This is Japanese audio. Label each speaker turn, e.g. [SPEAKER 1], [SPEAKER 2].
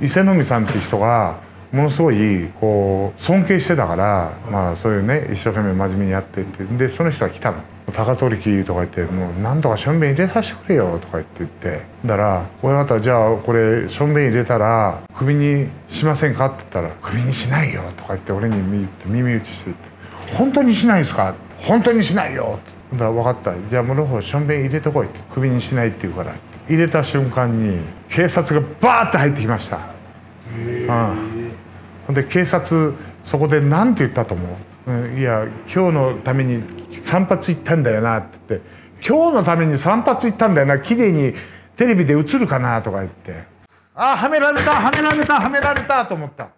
[SPEAKER 1] 伊勢の海さんっていう人がものすごいこう尊敬してたから、まあ、そういうね一生懸命真面目にやってってでその人が来たの「高取木」とか言って「もうなんとかしょんべん入れさせてくれよ」とか言って言って。だから「親方じゃあこれしょんべん入れたらクビにしませんか?」って言ったら「クビにしないよ」とか言って俺に耳耳打ちしてって「本当にしないんですか?」「本当にしないよ」だから分かったじゃあ室穂しょんべん入れてこいってクビにしないって言うから。入れた瞬間に警察がバーッて入ってきました。うん。で警察そこで何て言ったと思う、うん、いや今日のために散髪行ったんだよなって言って今日のために散髪行ったんだよな綺麗にテレビで映るかなとか言って。ああはめられたはめられたはめられたと思った